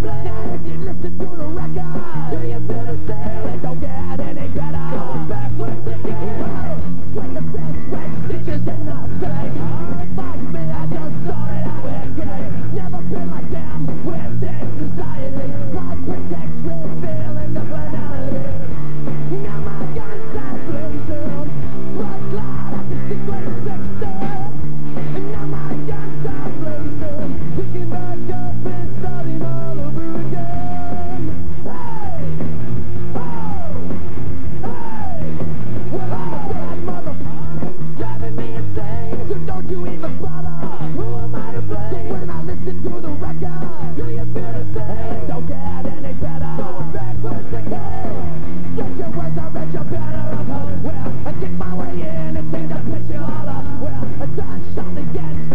blame? You listen to the record? Do you feel the same? Blood clot